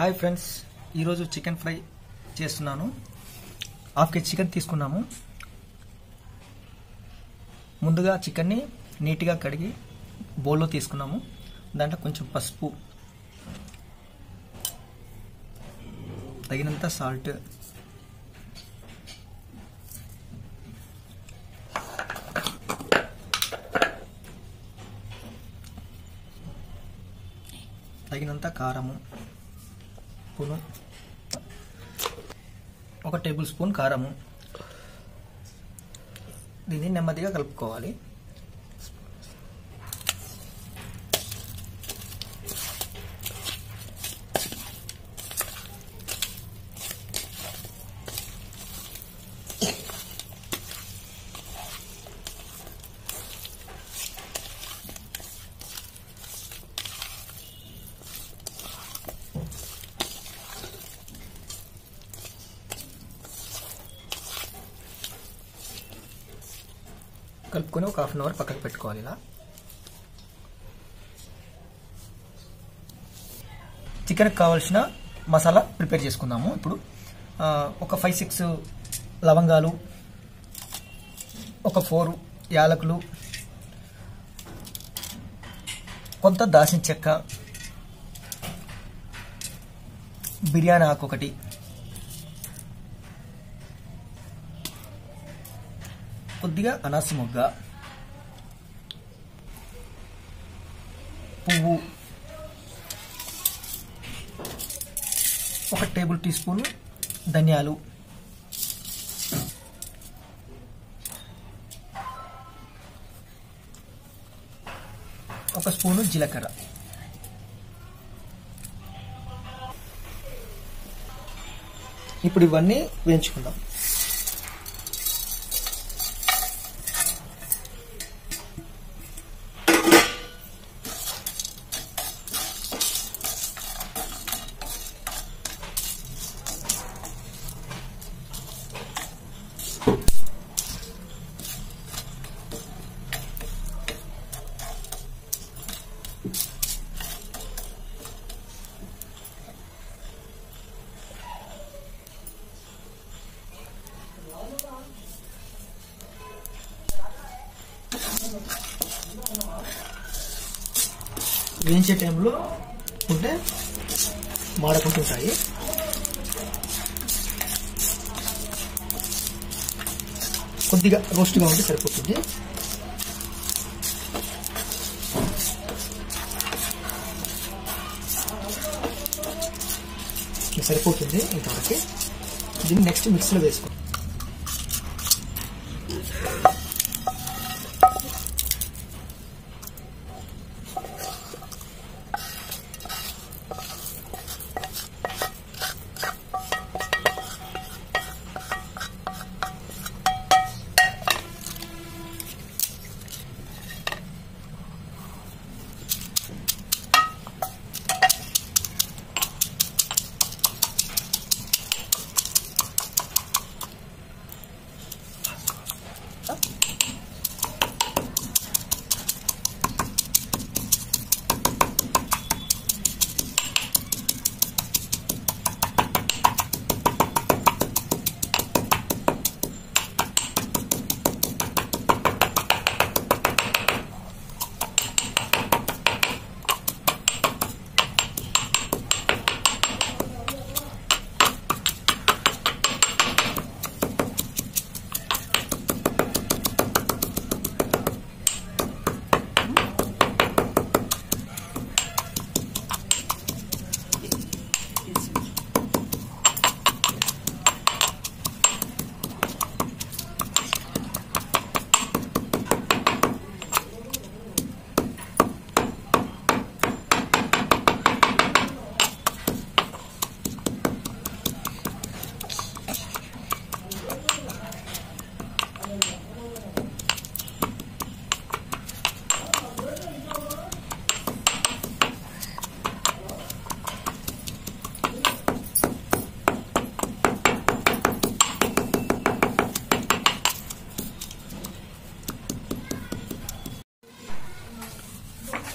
Hi friends ఈరోజు chicken fry చేస్తున్నాను. Half KG chicken తీసుకున్నాము. ముందుగా చికెన్ని నీట్గా కడిగి బౌల్లో తీసుకున్నాము. దాంట్లో కొంచెం పసుపు తగినంత సాల్ట్ తగినంత కారము స్పూన్. ఒక టేబుల్ స్పూన్ కారము. దీన్ని నెమ్మదిగా కలుపుకోవాలి. కలుపుకొని ఒక హాఫ్ అన్ అవర్ పక్కకు పెట్టుకోవాలి ఇలా. చికెన్కి కావాల్సిన మసాలా ప్రిపేర్ చేసుకుందాము. ఇప్పుడు ఒక ఫైవ్ సిక్స్ లవంగాలు ఒక ఫోర్ యాలకులు కొంత దాల్చిన చెక్క బిర్యానీ ఆకు ఒకటి కొద్దిగా అనాస మొగ్గ పువ్వు ఒక టేబుల్ టీ స్పూన్ ధనియాలు ఒక స్పూను జీలకర్ర. ఇప్పుడు ఇవన్నీ వేయించుకుందాం. వేయించే టైంలో ఉంటే మాడకుంటుంటాయి. కొద్దిగా రోస్ట్గా ఉంటే సరిపోతుంది. సరిపోతుంది ఇంతవరకు. దీన్ని నెక్స్ట్ మిక్సీలో వేసుకుంటాం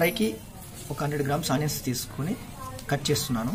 ఫ్రైకి ఒక హండ్రెడ్ గ్రామ్స్ ఆనియన్స్ తీసుకొని కట్ చేస్తున్నాను.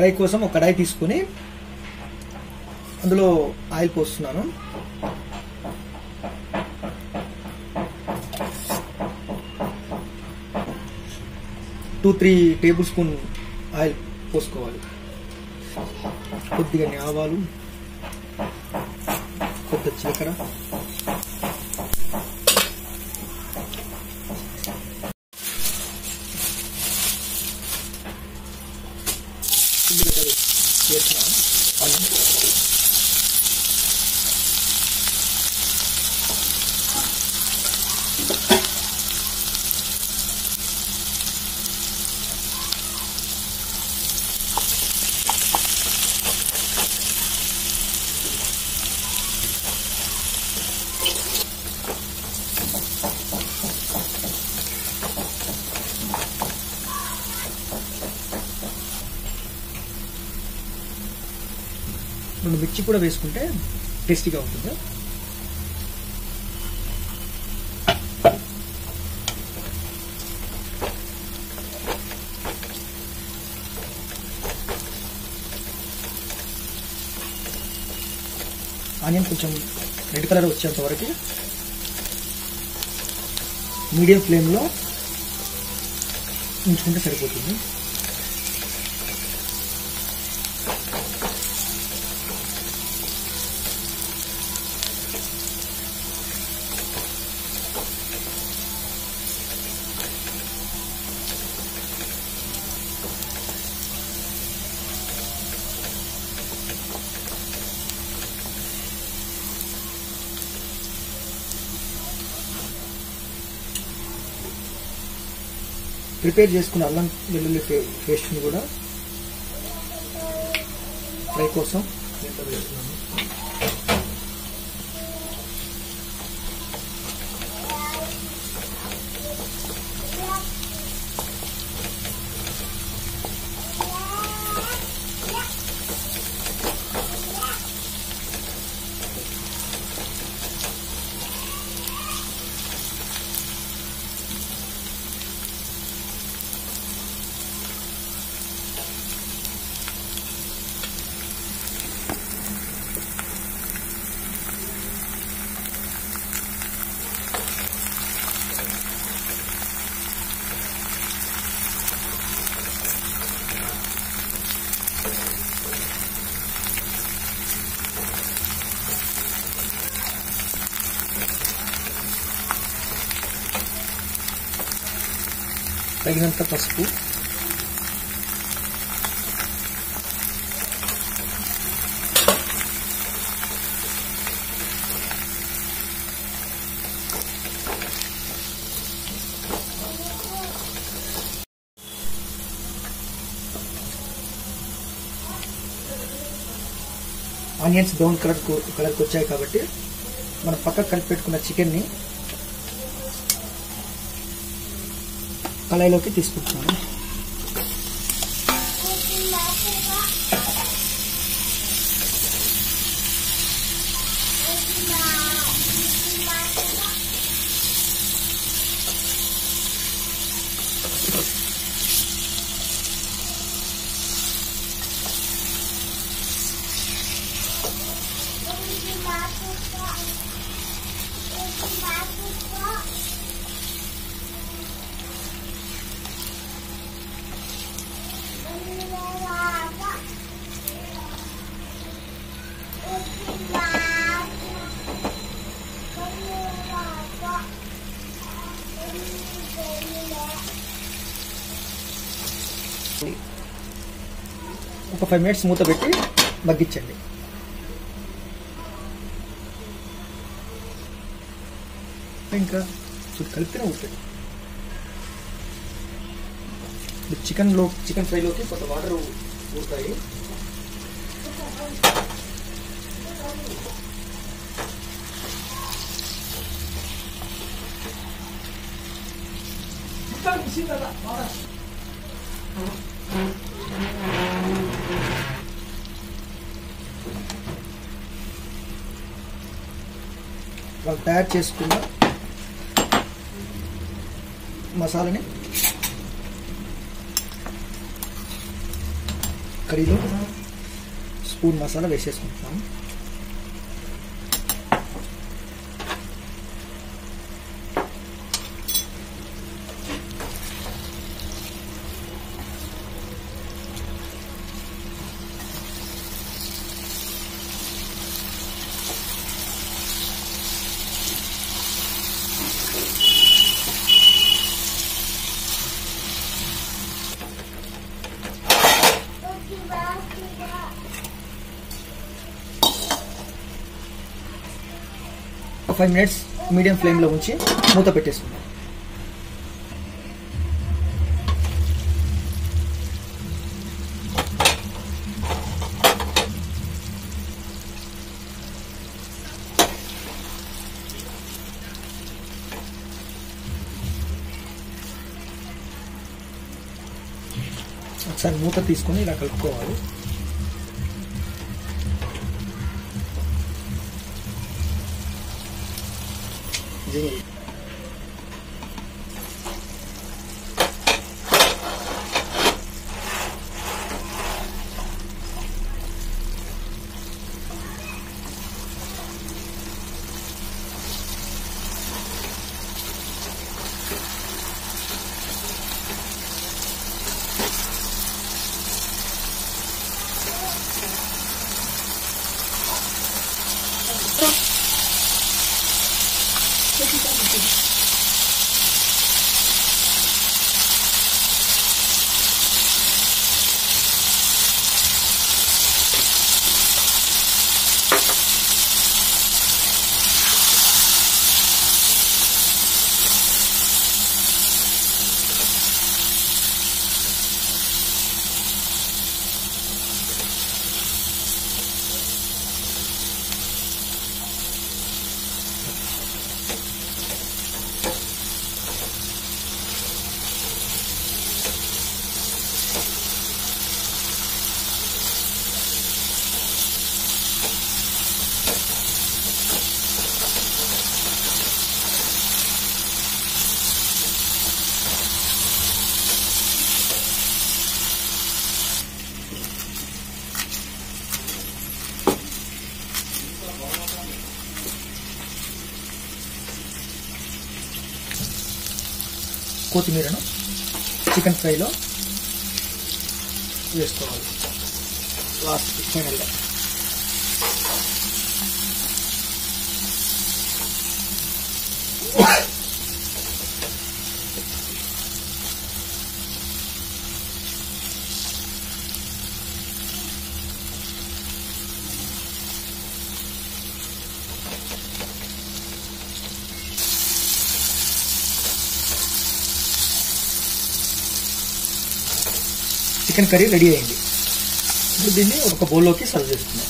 ఫ్రై కోసం ఒక కడాయి తీసుకొని అందులో ఆయిల్ పోస్తున్నాను. Two three tablespoon oil పోసుకోవాలి. కొద్దిగా ఆవాలు కొద్ది జీలకర్ర ఉల్లిగడ్డలు వేస్తున్నాను ఆనియన్ రెండు మిర్చి కూడా వేసుకుంటే టేస్టీగా ఉంటుంది. ఆనియన్ కొంచెం రెడ్ కలర్ వచ్చేంత వరకు మీడియం ఫ్లేమ్లో ఉంచుకుంటే సరిపోతుంది. ప్రిపేర్ చేసుకున్న అల్లం వెల్లుల్లి పే- పేస్ట్ని కూడా ఫ్రై కోసం వేస్తున్నాను తగినంత పసుపు. ఆనియన్స్ బ్రౌన్ కలర్ కలర్కి వచ్చాయి కాబట్టి మనం పక్కకు కలిపి పెట్టుకున్న చికెన్ని కళాయిలోకి తీసుకొచ్చాను. ఒక ఫైవ్ మినిట్స్ మూత పెట్టి మగ్గించండి. ఇంకా చూడు కలిపితేనే ఉంటుంది చికెన్లో చికెన్ ఫ్రైలోకి కొంత వాటర్ ఊరుతాయి. వాళ్ళు తయారు చేసుకున్న మసాలాని కర్రీలో స్పూన్ మసాలా వేసేసుకుంటున్నాము. ఫైవ్ మినిట్స్ మీడియం ఫ్లేమ్లో ఉంచి మూత పెట్టేసుకుందాం. ఒకసారి మూత తీసుకొని ఇలా కలుపుకోవాలి. Yeah. కొత్తిమీరను చికెన్ ఫ్రైలో వేసుకోవాలి. లాస్ట్ ఫైనల్గా చికెన్ కర్రీ రెడీ అయింది ఇప్పుడు దీన్ని ఒక బౌల్లోకి సర్వ్ చేసుకుందాం